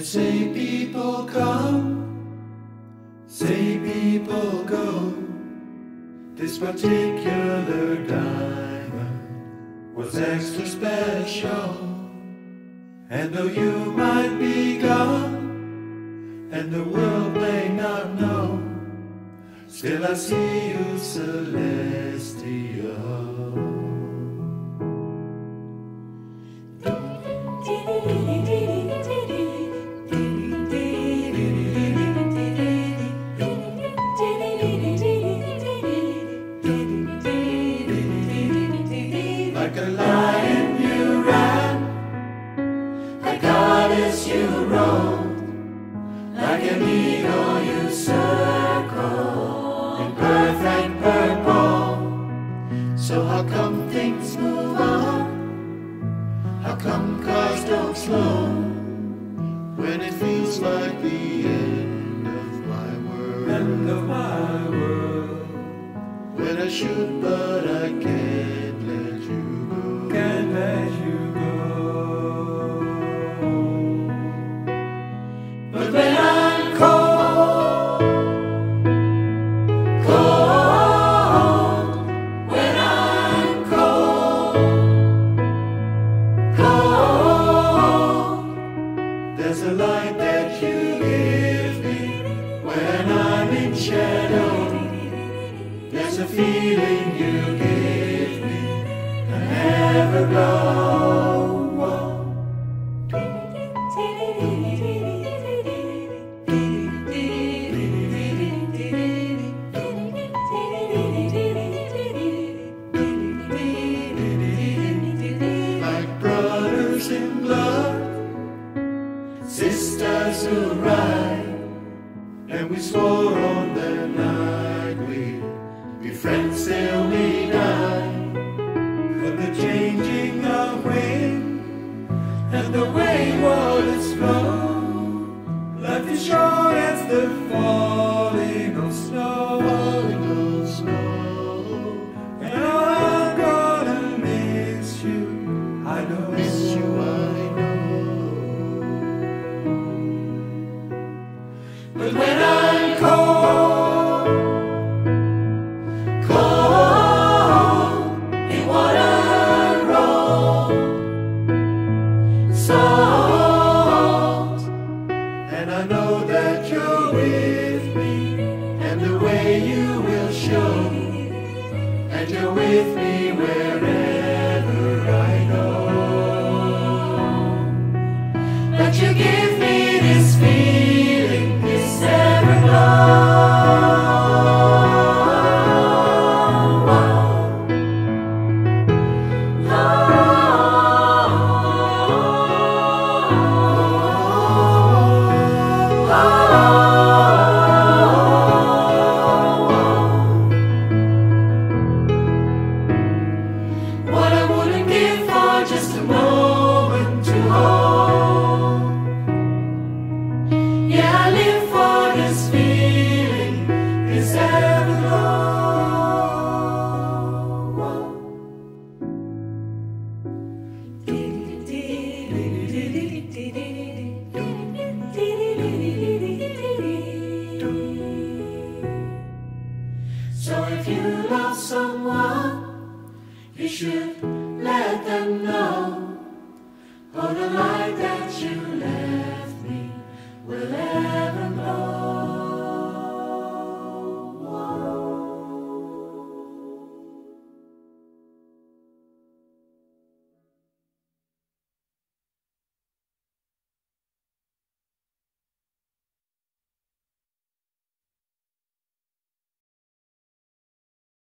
But say people come, say people go. This particular diamond was extra special. And though you might be gone, and the world may not know, still I see you celestial. Should, but I can't ride, and we swore on the night we'd be friends till we die. But the changing of wind and the way waters flow, life is short as the falling of snow. You're with me wherever I go. But you give should let them know. Oh, the light that you